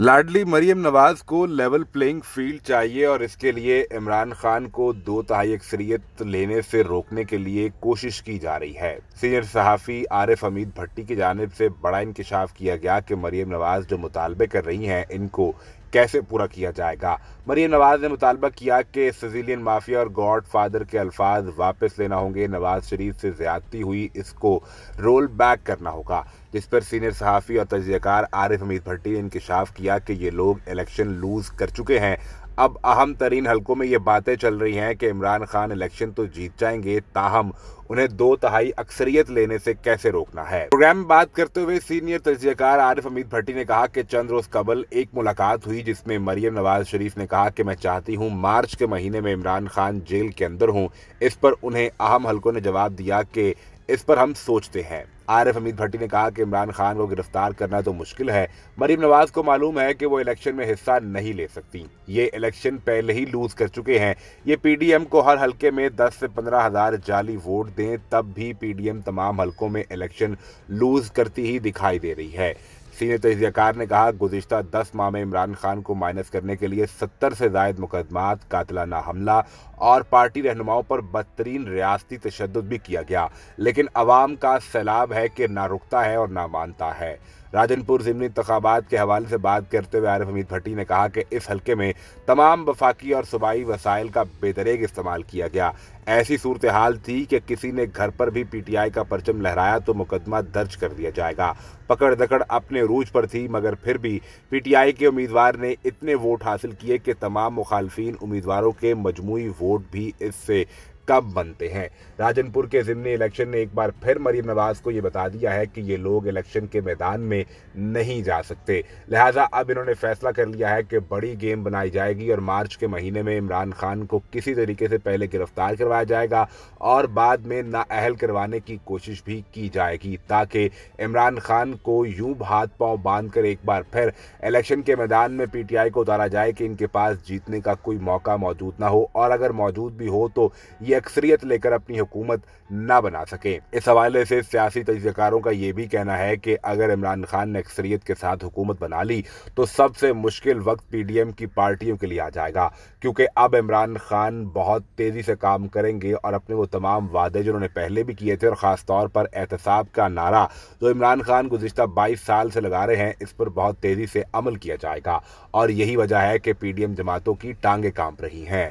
लाडली मरियम नवाज़ को level playing field चाहिए और इसके लिए इमरान खान को दो तहाई अक्सरियत लेने से रोकने के लिए कोशिश की जा रही है। सीनियर सहाफ़ी आरिफ हमीद भट्टी की जानब से बड़ा इंकशाफ किया गया कि मरियम नवाज़ जो मुतालबे कर रही हैं, इनको कैसे पूरा किया जाएगा? मरियम नवाज़ ने मुतालबा किया कि सजीलियन माफिया और गॉड फादर के अल्फाज वापस लेना होंगे। नवाज़ शरीफ से ज्यादती हुई इसको रोल बैक करना होगा। जिस पर सीनियर सहाफ़ी और तजयकार आरिफ हमीद भट्टी ने इंकशाफ किया कि ये लोग इलेक्शन लूज कर चुके हैं। अब अहम तरीन हलकों में ये बातें चल रही हैं कि इमरान खान इलेक्शन तो जीत जाएँगे, ताहम उन्हें दो तहाई अक्सरियत लेने से कैसे रोकना है? प्रोग्राम में बात करते हुए सीनियर तजियाकार आरिफ अमीद भट्टी ने कहा कि चंद रोज कबल एक मुलाकात हुई जिसमें मरियम नवाज़ शरीफ ने कहा कि मैं चाहती हूँ मार्च के महीने में इमरान खान जेल के अंदर हूँ। इस पर उन्हें अहम हलकों ने जवाब दिया कि इस पर हम सोचते हैं। आरिफ हमीद भट्टी ने कहा कि इमरान खान को गिरफ़्तार करना तो मुश्किल है, मरीम नवाज़ को मालूम है कि वो इलेक्शन में हिस्सा नहीं ले सकती। ये इलेक्शन पहले ही लूज कर चुके हैं। ये पीडीएम को हर हलके में 10 से पंद्रह हज़ार जाली वोट दें, तब भी पीडीएम तमाम हलकों में इलेक्शन लूज करती ही दिखाई दे रही है। सीनियर तजियाकार ने कहा, गुजशत दस माह में इमरान खान को माइनस करने के लिए सत्तर से जायद मुकदमात, कातलाना हमला और पार्टी रहनुमाओं पर बदतरीन रियासती तशद भी किया गया। लेकिन अवाम का सैलाब है कि ना रुकता है और ना मानता है। राजनपुर जिमनी इंतबात के हवाले से बात करते हुए आरिफ हमीद भट्टी ने कहा कि इस हल्के में तमाम वफाकी और सूबाई वसाइल का बेदरेग इस्तेमाल किया गया। ऐसी सूरत हाल थी कि किसी ने घर पर भी पीटीआई का परचम लहराया तो मुकदमा दर्ज कर दिया जाएगा। पकड़ दकड़ अपने रूज पर थी, मगर फिर भी पीटीआई के उम्मीदवार ने इतने वोट हासिल किए कि तमाम मुखालफी उम्मीदवारों के मजमू वोट भी इससे कब बनते हैं। राजनपुर के जिमनी इलेक्शन ने एक बार फिर मरीम नवाज़ को ये बता दिया है कि ये लोग इलेक्शन के मैदान में नहीं जा सकते। लिहाजा अब इन्होंने फैसला कर लिया है कि बड़ी गेम बनाई जाएगी और मार्च के महीने में इमरान खान को किसी तरीके से पहले गिरफ़्तार करवाया जाएगा और बाद में नाअहल करवाने की कोशिश भी की जाएगी ताकि इमरान खान को यूँ हाथ पाँव बाँध कर एक बार फिर इलेक्शन के मैदान में पीटीआई को उतारा जाए कि इनके पास जीतने का कोई मौका मौजूद ना हो। और अगर मौजूद भी हो तो ये अक्सरियत लेकर अपनी हुकूमत न बना सके। इस हवाले से सियासी तजकारों का ये भी कहना है कि अगर इमरान खान ने अक्सरियत के साथ हुकूमत बना ली तो सबसे मुश्किल वक्त पीडीएम की पार्टियों के लिए आ जाएगा, क्योंकि अब इमरान खान बहुत तेज़ी से काम करेंगे और अपने वो तमाम वादे जो उन्होंने पहले भी किए थे और ख़ास तौर पर एहतसाब का नारा जो इमरान खान गुजशत बाईस साल से लगा रहे हैं, इस पर बहुत तेज़ी से अमल किया जाएगा। और यही वजह है कि पीडीएम जमातों की टांगे काँप रही हैं।